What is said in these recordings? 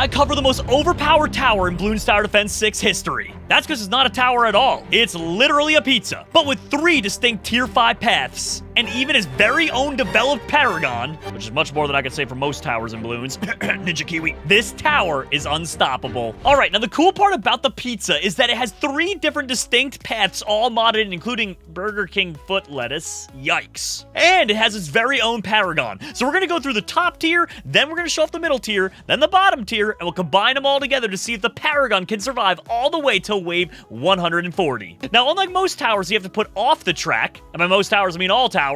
I cover the most overpowered tower in Bloons Tower Defense 6 history. That's because it's not a tower at all. It's literally a pizza, but with three distinct tier 5 paths, and even his very own developed Paragon, which is much more than I could say for most towers and balloons, Ninja Kiwi. This tower is unstoppable. All right, now the cool part about the pizza is that it has three different distinct paths all modded, including Burger King foot lettuce. Yikes. And it has its very own Paragon. So we're going to go through the top tier, then we're going to show off the middle tier, then the bottom tier, and we'll combine them all together to see if the Paragon can survive all the way till wave 140. Now, unlike most towers you have to put off the track, and by most towers I mean all towers,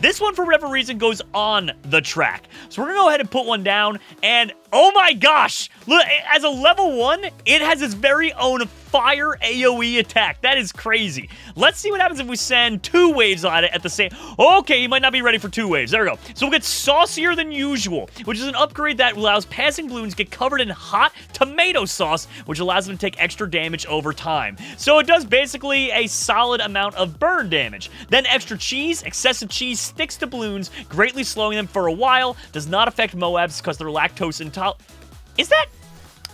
this one for whatever reason goes on the track. So we're going to go ahead and put one down, and oh my gosh, look, as a level one, it has its very own fire AoE attack. That is crazy. Let's see what happens if we send two waves on it at the same... Okay, you might not be ready for two waves. There we go. So we'll get saucier than usual, which is an upgrade that allows passing balloons get covered in hot tomato sauce, which allows them to take extra damage over time. So it does basically a solid amount of burn damage. Then extra cheese, excessive cheese sticks to balloons, greatly slowing them for a while, does not affect Moabs because they're lactose intolerant. Is that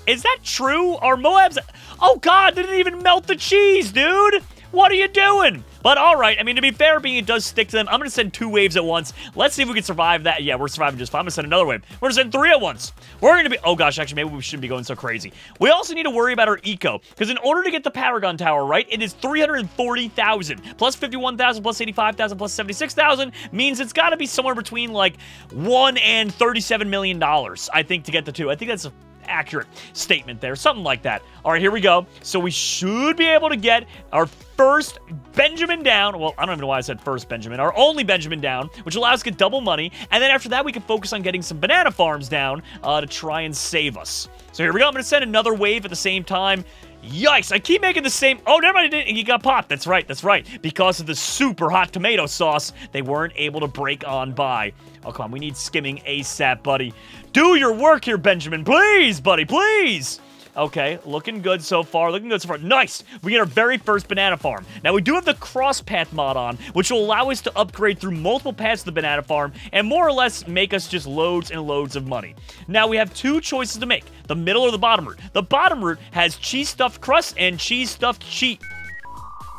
is that true? Are Moabs... Oh, God, they didn't even melt the cheese, dude! What are you doing? But all right, I mean, to be fair, being it does stick to them, I'm going to send two waves at once. Let's see if we can survive that. Yeah, we're surviving just fine. I'm going to send another wave. We're going to send three at once. We're going to be... Oh, gosh, actually, maybe we shouldn't be going so crazy. We also need to worry about our eco, because in order to get the Paragon Tower, right, it is 340,000, plus 51,000, plus 85,000, plus 76,000, means it's got to be somewhere between, like, 1 and $37 million, I think, to get the two. I think that's accurate statement there. Something like that. All right, here we go. So we should be able to get our first Benjamin down. Well, I don't even know why I said first Benjamin. Our only Benjamin down, which allows us to get double money. And then after that, we can focus on getting some banana farms down uh, to try and save us. So here we go. I'm going to send another wave at the same time. Yikes, I keep making the same... Oh, never mind, he got popped. That's right, that's right. Because of the super hot tomato sauce, they weren't able to break on by. Oh, come on, we need skimming ASAP, buddy. Do your work here, Benjamin. Please, buddy, please. Okay, looking good so far. Looking good so far. Nice! We get our very first banana farm. Now, we do have the cross path mod on, which will allow us to upgrade through multiple paths of the banana farm and more or less make us just loads and loads of money. Now, we have two choices to make, the middle or the bottom route. The bottom route has cheese stuffed crust and cheese stuffed cheese.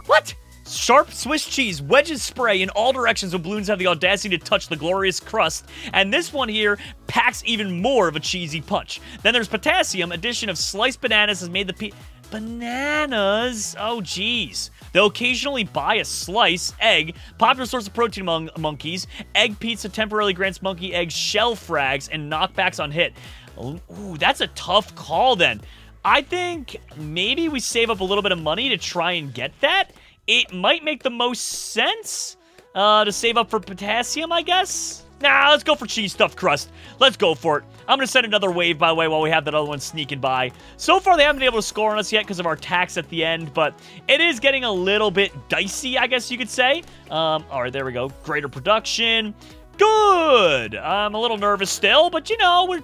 What? Sharp Swiss cheese wedges spray in all directions when balloons have the audacity to touch the glorious crust. And this one here packs even more of a cheesy punch. Then there's potassium. Addition of sliced bananas has made the pe- Bananas? Oh, jeez. They'll occasionally buy a slice, egg, popular source of protein among monkeys. Egg pizza temporarily grants monkey eggs shell frags and knockbacks on hit. Ooh, that's a tough call then. I think maybe we save up a little bit of money to try and get that it might make the most sense uh, to save up for potassium, I guess. Nah, let's go for cheese stuffed crust. Let's go for it. I'm going to send another wave, by the way, while we have that other one sneaking by. So far, they haven't been able to score on us yet because of our tax at the end, but it is getting a little bit dicey, I guess you could say. Um, all right, there we go. Greater production. Good. I'm a little nervous still, but, you know, we're...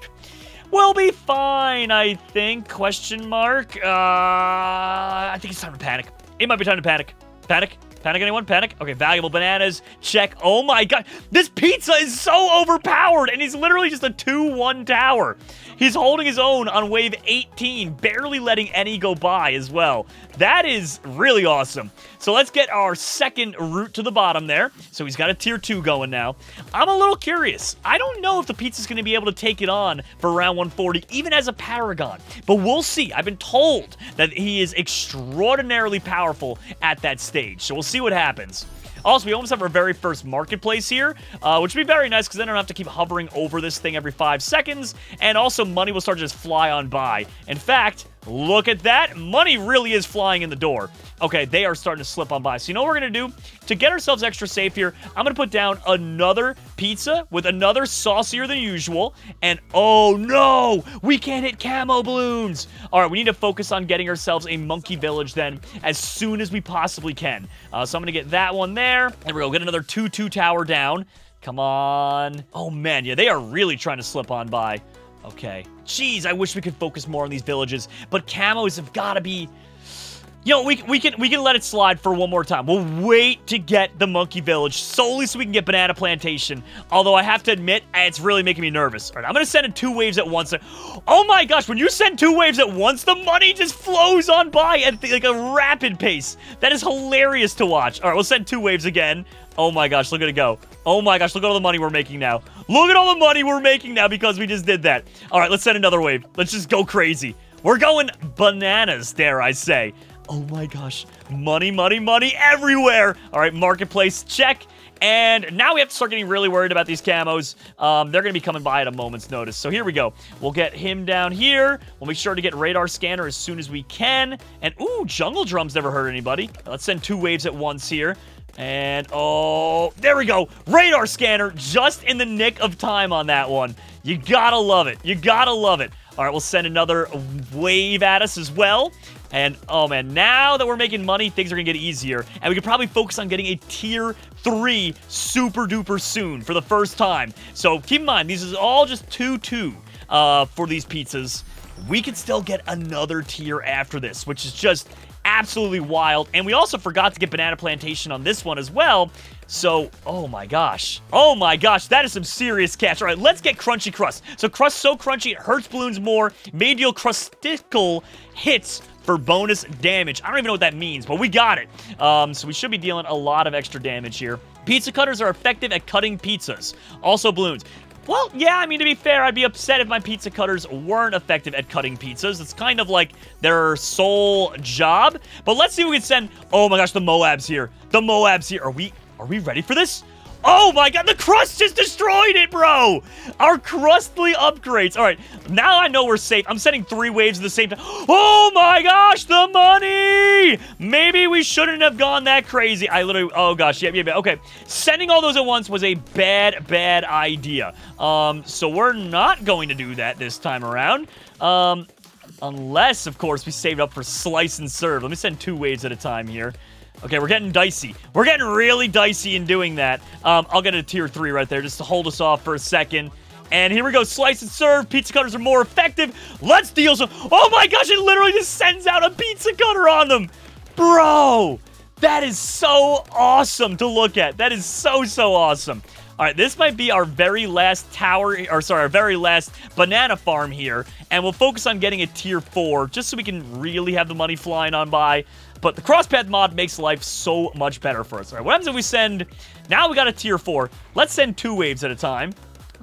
We'll be fine, I think. Question mark. Uh, I think it's time to panic. It might be time to panic. Panic? Panic anyone? Panic? Okay, valuable bananas. Check. Oh my god. This pizza is so overpowered, and he's literally just a 2-1 tower. He's holding his own on wave 18, barely letting any go by as well. That is really awesome. So let's get our second route to the bottom there. So he's got a tier 2 going now. I'm a little curious. I don't know if the pizza's going to be able to take it on for round 140, even as a Paragon. But we'll see. I've been told that he is extraordinarily powerful at that stage. So we'll see what happens. Also, we almost have our very first marketplace here, uh, which would be very nice because then I don't have to keep hovering over this thing every five seconds. And also, money will start to just fly on by. In fact, Look at that. Money really is flying in the door. Okay, they are starting to slip on by. So you know what we're going to do? To get ourselves extra safe here, I'm going to put down another pizza with another saucier than usual. And oh no, we can't hit camo balloons. All right, we need to focus on getting ourselves a monkey village then as soon as we possibly can. Uh, so I'm going to get that one there. There we go. Get another 2-2 tower down. Come on. Oh man, yeah, they are really trying to slip on by. Okay. Jeez, I wish we could focus more on these villages, but camos have got to be... You know, we, we can we can let it slide for one more time. We'll wait to get the Monkey Village solely so we can get Banana Plantation. Although I have to admit, it's really making me nervous. All right, I'm going to send in two waves at once. Oh my gosh, when you send two waves at once, the money just flows on by at like a rapid pace. That is hilarious to watch. All right, we'll send two waves again. Oh my gosh, look at it go. Oh my gosh, look at all the money we're making now. Look at all the money we're making now because we just did that. All right, let's send another wave. Let's just go crazy. We're going bananas, dare I say. Oh my gosh, money, money, money everywhere. All right, marketplace, check. And now we have to start getting really worried about these camos. Um, they're going to be coming by at a moment's notice. So here we go. We'll get him down here. We'll make sure to get radar scanner as soon as we can. And, ooh, jungle drums never hurt anybody. Let's send two waves at once here. And, oh, there we go. Radar scanner just in the nick of time on that one. You gotta love it. You gotta love it. All right, we'll send another wave at us as well. And, oh man, now that we're making money, things are to get easier. And we could probably focus on getting a tier 3 super duper soon for the first time. So keep in mind, these is all just 2-2 uh, for these pizzas. We could still get another tier after this, which is just absolutely wild. And we also forgot to get Banana Plantation on this one as well. So, oh my gosh. Oh my gosh, that is some serious catch. All right, let's get Crunchy Crust. So Crust so crunchy, it hurts balloons more. May deal crustical hits for bonus damage. I don't even know what that means, but we got it. Um, so we should be dealing a lot of extra damage here. Pizza cutters are effective at cutting pizzas. Also balloons. Well, yeah, I mean, to be fair, I'd be upset if my pizza cutters weren't effective at cutting pizzas. It's kind of like their sole job. But let's see if we can send... Oh my gosh, the Moabs here. The Moabs here. Are we... Are we ready for this? Oh my god, the crust just destroyed it, bro! Our crustly upgrades. All right, now I know we're safe. I'm sending three waves at the same time. Oh my gosh, the money! Maybe we shouldn't have gone that crazy. I literally, oh gosh, yeah, yeah, yeah. Okay, sending all those at once was a bad, bad idea. Um, so we're not going to do that this time around. Um, unless, of course, we saved up for slice and serve. Let me send two waves at a time here. Okay, we're getting dicey. We're getting really dicey in doing that. Um, I'll get a tier 3 right there just to hold us off for a second. And here we go. Slice and serve. Pizza cutters are more effective. Let's deal some... Oh my gosh, it literally just sends out a pizza cutter on them. Bro, that is so awesome to look at. That is so, so awesome. All right, this might be our very last tower, or sorry, our very last banana farm here, and we'll focus on getting a tier 4, just so we can really have the money flying on by. But the crosspath mod makes life so much better for us. All right, what happens if we send... Now we got a tier 4. Let's send two waves at a time.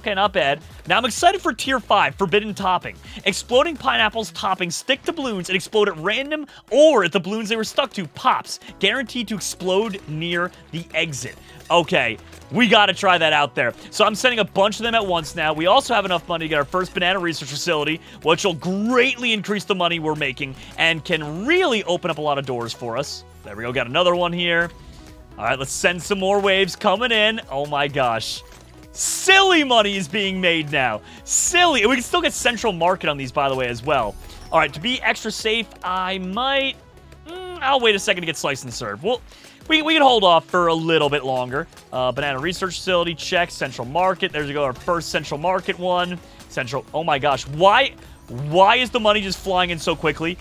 Okay, not bad. Now I'm excited for Tier 5, Forbidden Topping. Exploding pineapples topping stick to balloons and explode at random or if the balloons they were stuck to pops. Guaranteed to explode near the exit. Okay, we got to try that out there. So I'm sending a bunch of them at once now. We also have enough money to get our first banana research facility, which will greatly increase the money we're making and can really open up a lot of doors for us. There we go, got another one here. All right, let's send some more waves coming in. Oh my gosh. Silly money is being made now. Silly. We can still get central market on these, by the way, as well. All right, to be extra safe, I might... Mm, I'll wait a second to get sliced and served. Well, we, we can hold off for a little bit longer. Uh, banana research facility, check. Central market. There you go, our first central market one. Central... Oh my gosh. Why... Why is the money just flying in so quickly?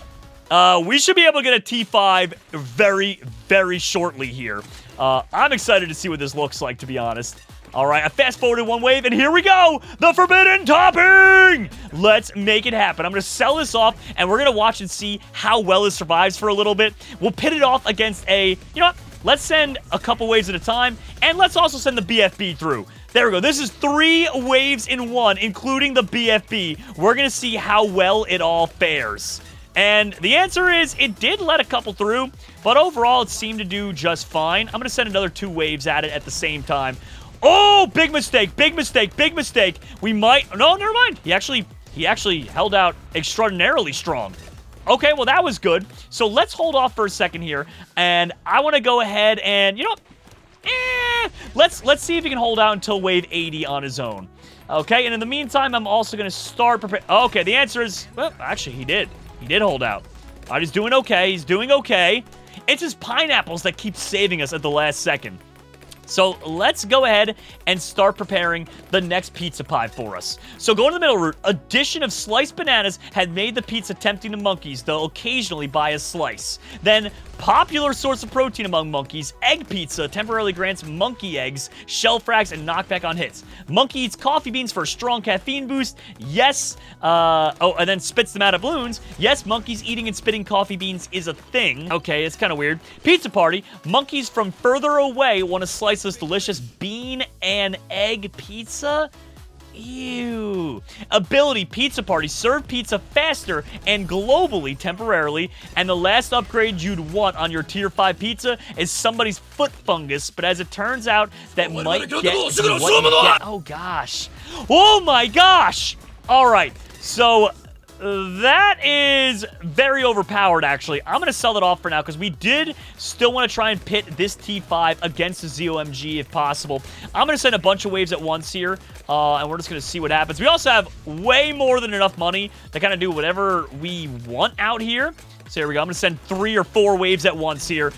Uh, we should be able to get a T5 very, very shortly here. Uh, I'm excited to see what this looks like, to be honest. All right, I fast forwarded one wave, and here we go! The Forbidden Topping! Let's make it happen. I'm going to sell this off, and we're going to watch and see how well it survives for a little bit. We'll pit it off against a, you know what? Let's send a couple waves at a time, and let's also send the BFB through. There we go. This is three waves in one, including the BFB. We're going to see how well it all fares. And the answer is it did let a couple through, but overall it seemed to do just fine. I'm going to send another two waves at it at the same time. Oh, big mistake, big mistake, big mistake. We might, no, never mind. He actually, he actually held out extraordinarily strong. Okay, well, that was good. So let's hold off for a second here. And I want to go ahead and, you know, eh, let's, let's see if he can hold out until wave 80 on his own. Okay, and in the meantime, I'm also going to start preparing. Okay, the answer is, well, actually, he did. He did hold out. All right, he's doing okay. He's doing okay. It's his pineapples that keep saving us at the last second. So let's go ahead and start preparing the next pizza pie for us. So going to the middle route, addition of sliced bananas had made the pizza tempting to monkeys, though occasionally buy a slice. Then popular source of protein among monkeys, egg pizza temporarily grants monkey eggs, shell frags, and knockback on hits. Monkey eats coffee beans for a strong caffeine boost. Yes. Uh, oh, and then spits them out of balloons. Yes, monkeys eating and spitting coffee beans is a thing. Okay, it's kind of weird. Pizza party. Monkeys from further away want to slice this delicious bean and egg pizza. Ew. Ability Pizza Party. Serve pizza faster and globally temporarily. And the last upgrade you'd want on your Tier 5 pizza is somebody's foot fungus. But as it turns out, that might get, get Oh, gosh. Oh, my gosh. All right. So that is very overpowered, actually. I'm going to sell it off for now because we did still want to try and pit this T5 against the ZOMG if possible. I'm going to send a bunch of waves at once here, uh, and we're just going to see what happens. We also have way more than enough money to kind of do whatever we want out here. So here we go. I'm going to send three or four waves at once here.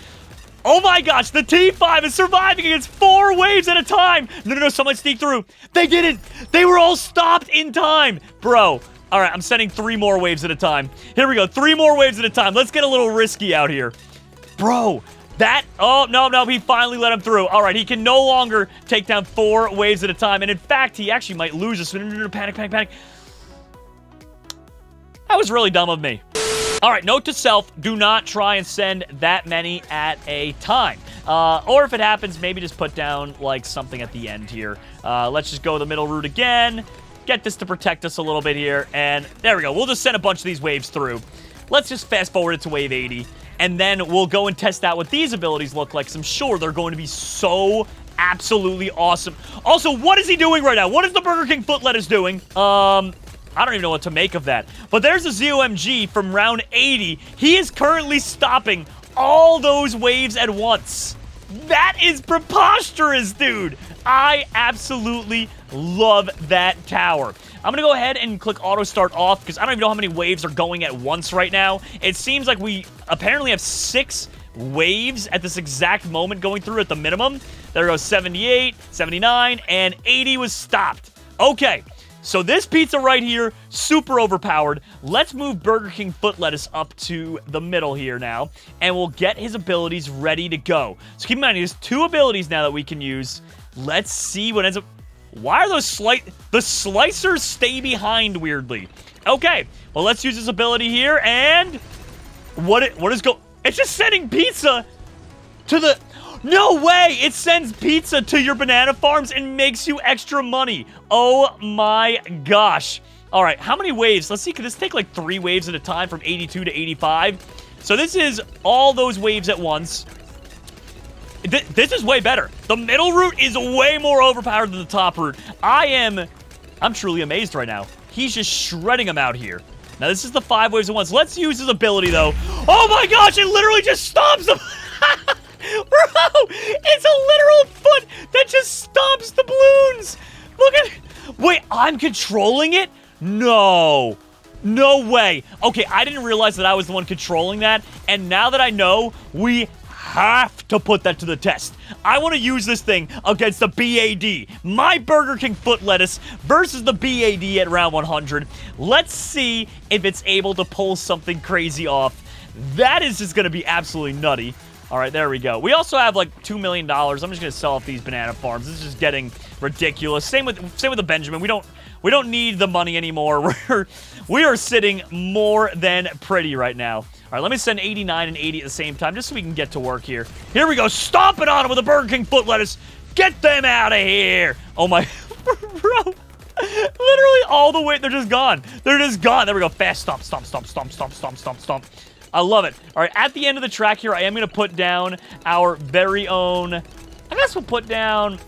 Oh my gosh, the T5 is surviving against four waves at a time. No, no, no, someone sneak through. They didn't. They were all stopped in time. Bro, all right, I'm sending three more waves at a time. Here we go. Three more waves at a time. Let's get a little risky out here. Bro, that... Oh, no, no. He finally let him through. All right, he can no longer take down four waves at a time. And in fact, he actually might lose this. Panic, panic, panic. That was really dumb of me. All right, note to self, do not try and send that many at a time. Uh, or if it happens, maybe just put down, like, something at the end here. Uh, let's just go the middle route again get this to protect us a little bit here. And there we go. We'll just send a bunch of these waves through. Let's just fast forward it to wave 80. And then we'll go and test out what these abilities look like. I'm sure they're going to be so absolutely awesome. Also, what is he doing right now? What is the Burger King foot lettuce doing? Um, I don't even know what to make of that. But there's a ZOMG from round 80. He is currently stopping all those waves at once. That is preposterous, dude. I absolutely love that tower. I'm going to go ahead and click auto start off because I don't even know how many waves are going at once right now. It seems like we apparently have six waves at this exact moment going through at the minimum. There goes 78, 79, and 80 was stopped. Okay, so this pizza right here, super overpowered. Let's move Burger King foot lettuce up to the middle here now, and we'll get his abilities ready to go. So keep in mind, he has two abilities now that we can use. Let's see what ends up... Why are those slight... The slicers stay behind weirdly. Okay, well, let's use this ability here, and... What, it, what is go... It's just sending pizza to the... No way! It sends pizza to your banana farms and makes you extra money. Oh my gosh. All right, how many waves? Let's see, could this take like three waves at a time from 82 to 85? So this is all those waves at once. Th this is way better. The middle route is way more overpowered than the top route. I am... I'm truly amazed right now. He's just shredding them out here. Now, this is the five waves at once. Let's use his ability, though. Oh, my gosh. It literally just stops them. Bro, it's a literal foot that just stomps the balloons. Look at... Wait, I'm controlling it? No. No way. Okay, I didn't realize that I was the one controlling that. And now that I know, we have to put that to the test. I want to use this thing against the BAD, my Burger King foot lettuce versus the BAD at round 100. Let's see if it's able to pull something crazy off. That is just going to be absolutely nutty. All right, there we go. We also have like $2 million. I'm just going to sell off these banana farms. This is just getting ridiculous. Same with same with the Benjamin. We don't we don't need the money anymore. We're we are sitting more than pretty right now. All right, let me send 89 and 80 at the same time just so we can get to work here. Here we go. Stomping on them with a Burger King foot lettuce. Get them out of here. Oh, my. Bro. Literally all the way. They're just gone. They're just gone. There we go. Fast stomp, stomp, stomp, stomp, stomp, stomp, stomp, stomp. I love it. All right, at the end of the track here, I am going to put down our very own... I guess we'll put down...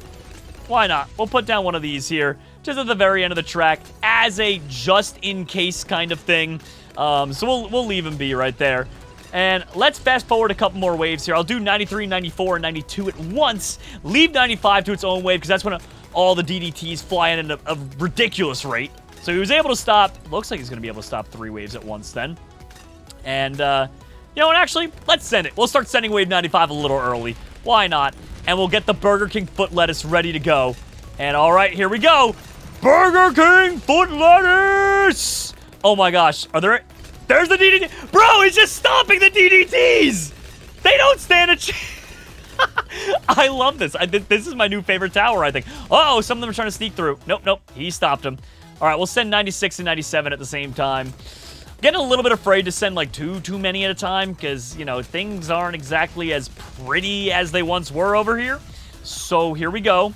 Why not? We'll put down one of these here, just at the very end of the track, as a just-in-case kind of thing. Um, so we'll, we'll leave him be right there. And let's fast forward a couple more waves here. I'll do 93, 94, and 92 at once. Leave 95 to its own wave, because that's when all the DDTs fly in at a, a ridiculous rate. So he was able to stop, looks like he's going to be able to stop three waves at once then. And, uh, you know what, actually, let's send it. We'll start sending wave 95 a little early. Why not? and we'll get the Burger King foot lettuce ready to go. And all right, here we go. Burger King foot lettuce! Oh my gosh, are there... There's the DDT. Bro, he's just stopping the DDTs! They don't stand a chance. I love this. I, this is my new favorite tower, I think. Uh oh, some of them are trying to sneak through. Nope, nope. He stopped him. All right, we'll send 96 and 97 at the same time. Getting a little bit afraid to send like two too many at a time because, you know, things aren't exactly as pretty as they once were over here. So here we go.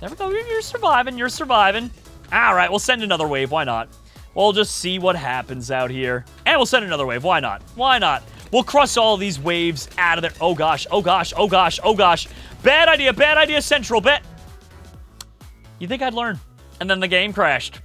There we go. You're surviving. You're surviving. All right, we'll send another wave. Why not? We'll just see what happens out here. And we'll send another wave. Why not? Why not? We'll crush all these waves out of there. Oh, gosh. Oh, gosh. Oh, gosh. Oh, gosh. Bad idea. Bad idea, Central. Bet. You think I'd learn? And then the game crashed.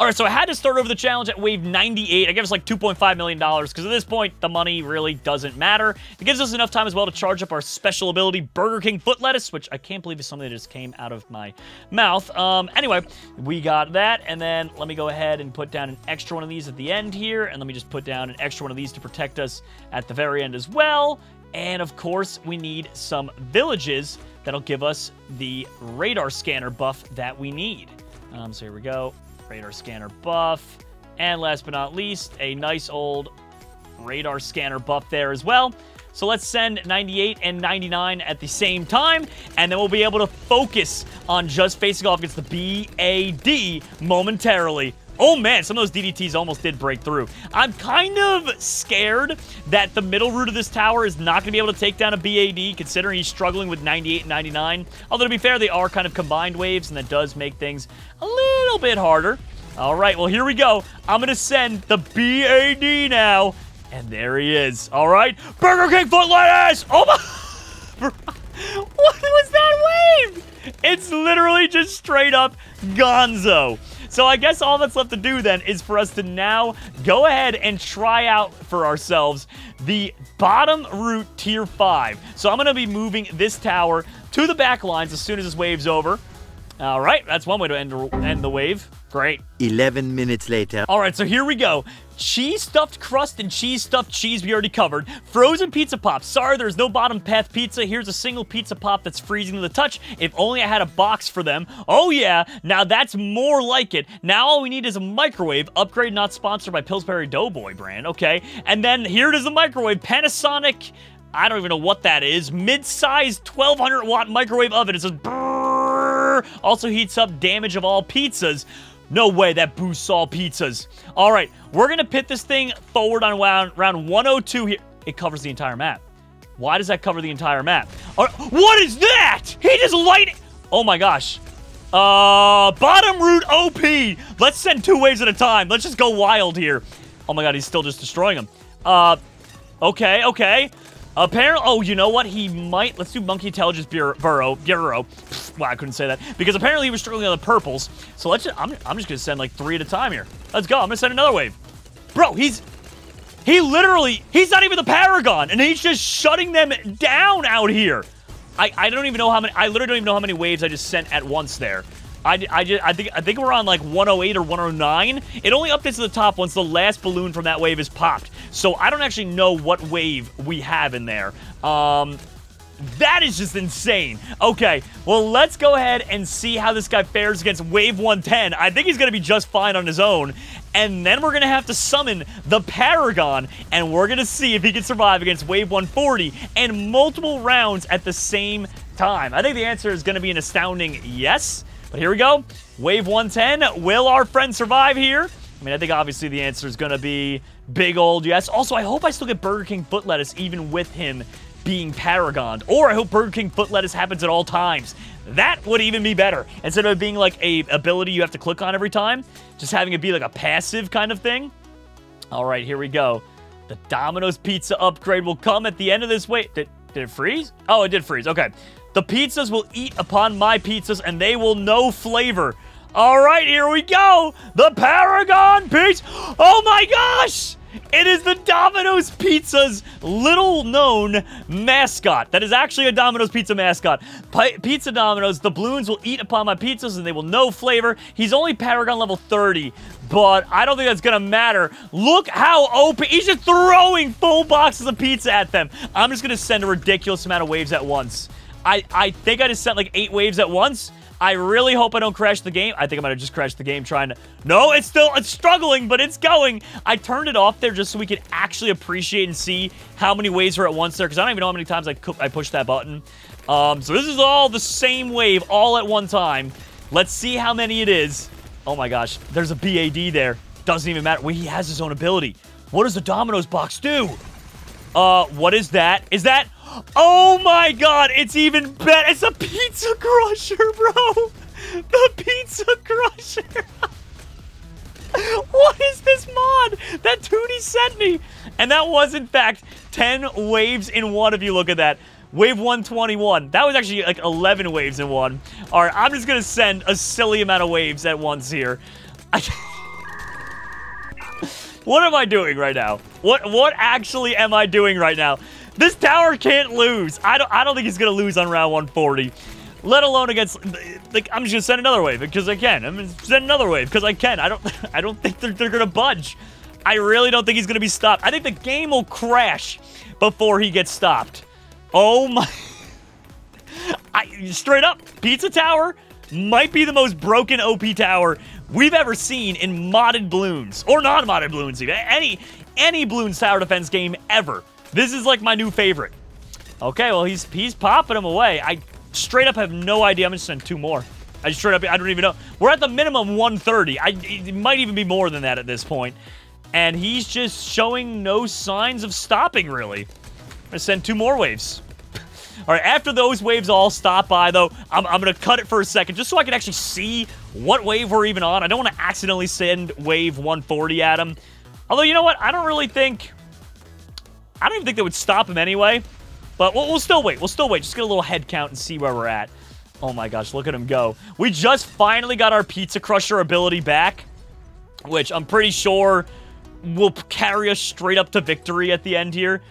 All right, so I had to start over the challenge at wave 98. I gave us like $2.5 million because at this point, the money really doesn't matter. It gives us enough time as well to charge up our special ability, Burger King Foot Lettuce, which I can't believe is something that just came out of my mouth. Um, anyway, we got that, and then let me go ahead and put down an extra one of these at the end here, and let me just put down an extra one of these to protect us at the very end as well. And of course, we need some villages that'll give us the radar scanner buff that we need. Um, so here we go radar scanner buff. And last but not least, a nice old radar scanner buff there as well. So let's send 98 and 99 at the same time, and then we'll be able to focus on just facing off against the BAD momentarily. Oh man, some of those DDTs almost did break through. I'm kind of scared that the middle route of this tower is not going to be able to take down a BAD, considering he's struggling with 98 and 99. Although, to be fair, they are kind of combined waves, and that does make things a little bit harder. All right, well, here we go. I'm going to send the BAD now. And there he is. All right. Burger King foot lettuce! Oh my... what was that wave? It's literally just straight up gonzo. So I guess all that's left to do then is for us to now go ahead and try out for ourselves the bottom route tier 5. So I'm going to be moving this tower to the back lines as soon as this wave's over. All right, that's one way to end, end the wave. Great. 11 minutes later. All right, so here we go. Cheese stuffed crust and cheese stuffed cheese we already covered. Frozen pizza pop. Sorry, there's no bottom path pizza. Here's a single pizza pop that's freezing to the touch. If only I had a box for them. Oh yeah, now that's more like it. Now all we need is a microwave. Upgrade not sponsored by Pillsbury Doughboy brand. Okay, and then here it is the microwave. Panasonic I don't even know what that is. Mid-sized 1200 watt microwave oven. It says Also heats up damage of all pizzas. No way that boosts all pizzas. All right, we're going to pit this thing forward on round, round 102 here. It covers the entire map. Why does that cover the entire map? Right, what is that? He just light. Oh my gosh. Uh, bottom route OP. Let's send two waves at a time. Let's just go wild here. Oh my god, he's still just destroying them. Uh, okay, okay. Apparently, oh, you know what? He might. Let's do Monkey Intelligence Bureau. Bureau. Wow, I couldn't say that because apparently he was struggling on the purples. So let's. Just, I'm. I'm just gonna send like three at a time here. Let's go. I'm gonna send another wave. Bro, he's. He literally. He's not even the Paragon, and he's just shutting them down out here. I. I don't even know how many. I literally don't even know how many waves I just sent at once there. I, I, just, I think I think we're on like 108 or 109. It only updates to the top once the last balloon from that wave is popped. So I don't actually know what wave we have in there. Um, that is just insane. Okay, well, let's go ahead and see how this guy fares against Wave 110. I think he's going to be just fine on his own. And then we're going to have to summon the Paragon, and we're going to see if he can survive against Wave 140 and multiple rounds at the same time. I think the answer is going to be an astounding yes. But here we go. Wave 110. Will our friend survive here? I mean, I think obviously the answer is going to be big old yes. Also, I hope I still get Burger King foot lettuce even with him being Paragoned. Or I hope Burger King foot lettuce happens at all times. That would even be better. Instead of being like a ability you have to click on every time, just having it be like a passive kind of thing. All right, here we go. The Domino's Pizza upgrade will come at the end of this wait. Did, did it freeze? Oh, it did freeze. Okay. The pizzas will eat upon my pizzas, and they will know flavor. All right, here we go. The Paragon Pizza. Oh my gosh! It is the Domino's Pizza's little known mascot. That is actually a Domino's Pizza mascot. P Pizza Domino's, the balloons will eat upon my pizzas and they will know flavor. He's only Paragon level 30, but I don't think that's going to matter. Look how open. He's just throwing full boxes of pizza at them. I'm just going to send a ridiculous amount of waves at once. I, I think I just sent like eight waves at once. I really hope I don't crash the game. I think I might have just crashed the game trying to... No, it's still... It's struggling, but it's going. I turned it off there just so we could actually appreciate and see how many waves are at once there, because I don't even know how many times I, I pushed that button. Um, so this is all the same wave all at one time. Let's see how many it is. Oh my gosh, there's a BAD there. Doesn't even matter. Well, he has his own ability. What does the Domino's box do? Uh, what is that? Is that... Oh my god, it's even better. It's a pizza crusher, bro. The pizza crusher. what is this mod that Toonie sent me? And that was, in fact, 10 waves in one, if you look at that. Wave 121. That was actually like 11 waves in one. All right, I'm just going to send a silly amount of waves at once here. What am I doing right now? What what actually am I doing right now? This tower can't lose. I don't I don't think he's gonna lose on round 140. Let alone against like I'm just gonna send another wave because I can. I'm gonna send another wave because I can. I don't I don't think they're, they're gonna budge. I really don't think he's gonna be stopped. I think the game will crash before he gets stopped. Oh my I straight up, Pizza Tower might be the most broken OP tower we've ever seen in modded Bloons or non-modded Bloons even any any Bloons tower defense game ever this is like my new favorite okay well he's he's popping them away i straight up have no idea i'm gonna send two more i just straight up i don't even know we're at the minimum 130 i it might even be more than that at this point. and he's just showing no signs of stopping really i'm gonna send two more waves all right, after those waves all stop by, though, I'm, I'm going to cut it for a second just so I can actually see what wave we're even on. I don't want to accidentally send wave 140 at him. Although, you know what? I don't really think... I don't even think that would stop him anyway. But we'll, we'll still wait. We'll still wait. Just get a little head count and see where we're at. Oh my gosh, look at him go. We just finally got our Pizza Crusher ability back, which I'm pretty sure will carry us straight up to victory at the end here.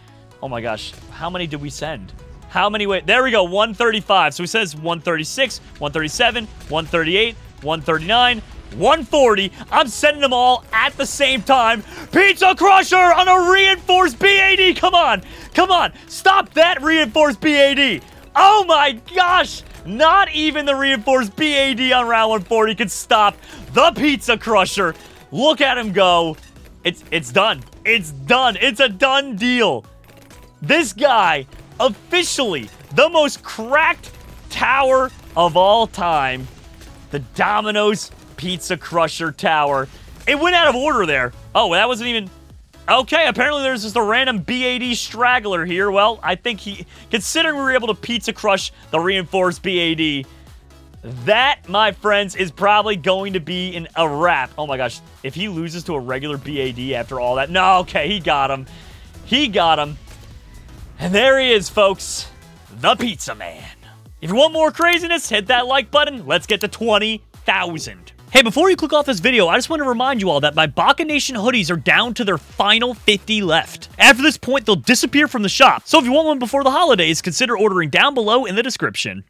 Oh my gosh, how many did we send? How many wait? There we go, 135. So he says 136, 137, 138, 139, 140. I'm sending them all at the same time. Pizza Crusher on a reinforced BAD. Come on. Come on. Stop that reinforced BAD. Oh my gosh. Not even the reinforced BAD on round 140 can stop the Pizza Crusher. Look at him go. It's it's done. It's done. It's a done deal. This guy officially the most cracked tower of all time. The Domino's Pizza Crusher Tower. It went out of order there. Oh, that wasn't even... Okay, apparently there's just a random BAD straggler here. Well, I think he... Considering we were able to Pizza Crush the reinforced BAD, that, my friends, is probably going to be in a wrap. Oh my gosh, if he loses to a regular BAD after all that... No, okay, he got him. He got him. And there he is, folks. The Pizza Man. If you want more craziness, hit that like button. Let's get to 20,000. Hey, before you click off this video, I just want to remind you all that my Baka Nation hoodies are down to their final 50 left. After this point, they'll disappear from the shop, so if you want one before the holidays, consider ordering down below in the description.